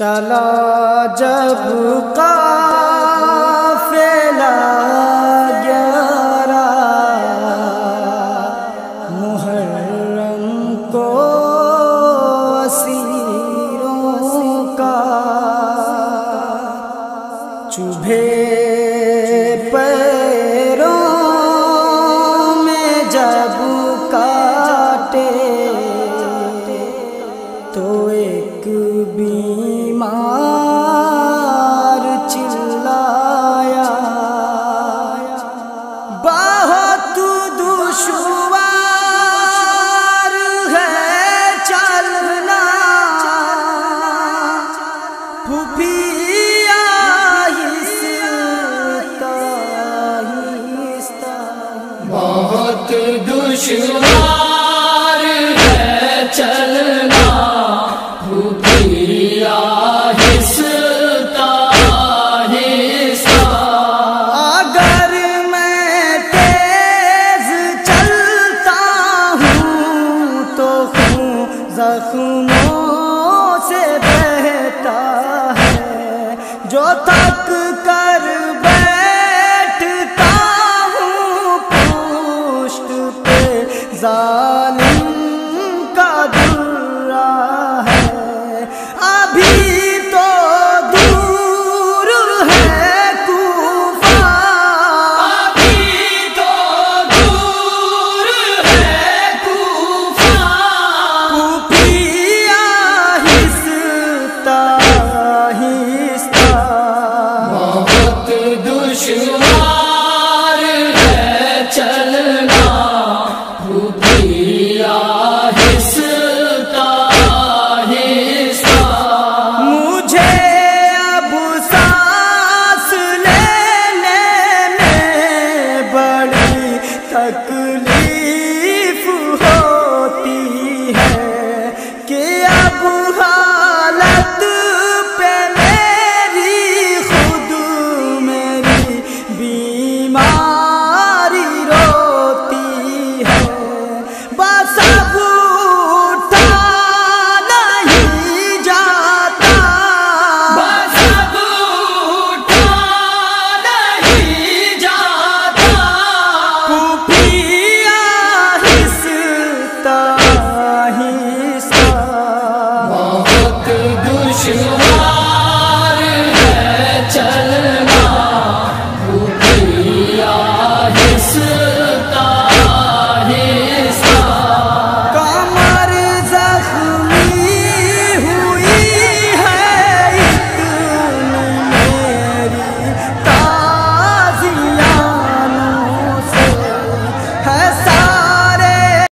चला जब काफिला ग्यारह। मुहर्रम को असीरों का चुभे पैरों में जब काटे तो एक बीमार चिल्लाया। बहुत दुश्वार है चलना। फुफिया बहुत दुश्वार जख्मों से बहता है जो थक कर बैठता हूँ पुष्ट पे। जालिम